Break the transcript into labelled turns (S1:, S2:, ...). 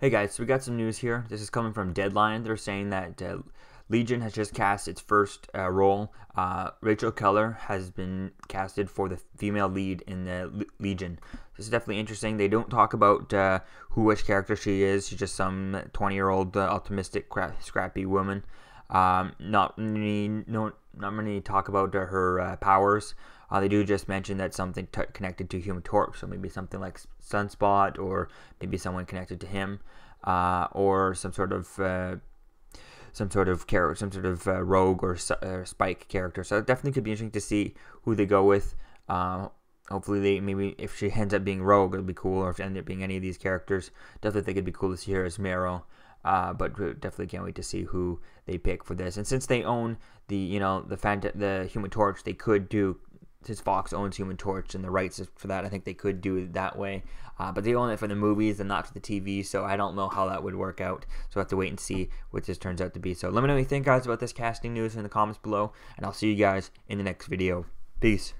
S1: Hey guys, so we got some news here. This is coming from Deadline. They're saying that uh, Legion has just cast its first uh, role. Uh, Rachel Keller has been casted for the female lead in the Le Legion. This is definitely interesting. They don't talk about uh, who which character she is. She's just some 20 year old uh, optimistic, scrappy woman. Um, not many, no, not many talk about her uh, powers. Uh, they do just mention that something connected to Human Torch, so maybe something like Sunspot, or maybe someone connected to him, uh, or some sort of uh, some sort of character, some sort of uh, rogue or uh, Spyke character. So it definitely could be interesting to see who they go with. Hopefully, they maybe if she ends up being rogue, it'll be cool. Or if it ends up being any of these characters, definitely think it'd be cool to see her as Marrow. Uh, but definitely can't wait to see who they pick for this. And since they own the, you know, the Phant- the Human Torch, they could do since Fox owns Human Torch and the rights for that, I think they could do it that way. Uh, but they own it for the movies and not for the TV, so I don't know how that would work out. So I have to wait and see what this turns out to be. So let me know what you think, guys, about this casting news in the comments below, and I'll see you guys in the next video. Peace.